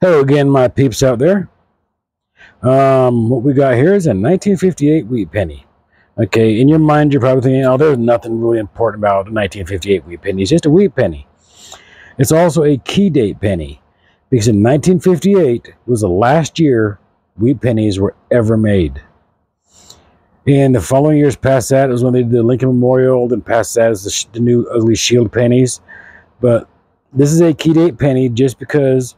Hello again, my peeps out there. Um, what we got here is a 1958 wheat penny. Okay, in your mind, you're probably thinking, oh, there's nothing really important about a 1958 wheat penny. It's just a wheat penny. It's also a key date penny because in 1958 was the last year wheat pennies were ever made. And the following years past that was when they did the Lincoln Memorial, then past that is the, the new ugly shield pennies. But this is a key date penny just because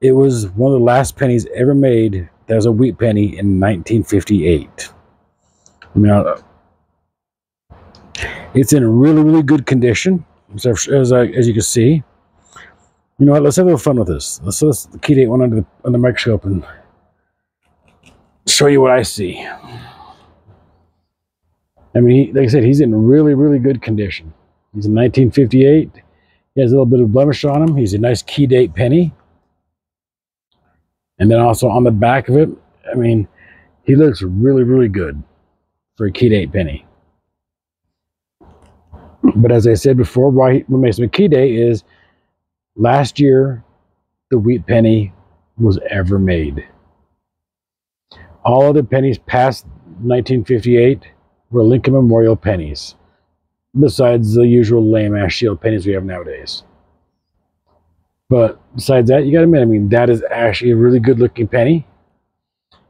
it was one of the last pennies ever made that was a wheat penny in 1958. I mean, uh, it's in really, really good condition, as, as, as you can see. You know what? Let's have a little fun with this. Let's let's key date one under the, under the microscope and show you what I see. I mean, he, like I said, he's in really, really good condition. He's in 1958. He has a little bit of blemish on him. He's a nice key date penny. And then also on the back of it, I mean, he looks really, really good for a key date penny. But as I said before, why what makes him a key date is last year the wheat penny was ever made. All other pennies past 1958 were Lincoln Memorial pennies, besides the usual lame ass shield pennies we have nowadays. But besides that, you got to admit, I mean, that is actually a really good looking penny.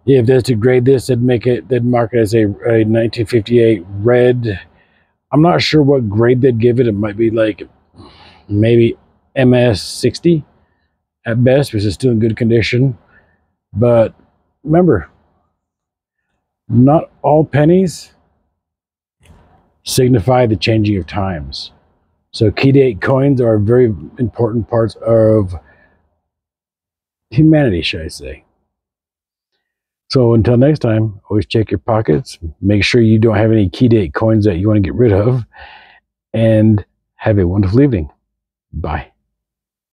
If there's to grade this, they'd make it, they'd mark it as a, a 1958 red. I'm not sure what grade they'd give it. It might be like maybe MS 60 at best, which is still in good condition. But remember, not all pennies signify the changing of times. So key date coins are very important parts of humanity, should I say. So until next time, always check your pockets. Make sure you don't have any key date coins that you want to get rid of. And have a wonderful evening. Bye.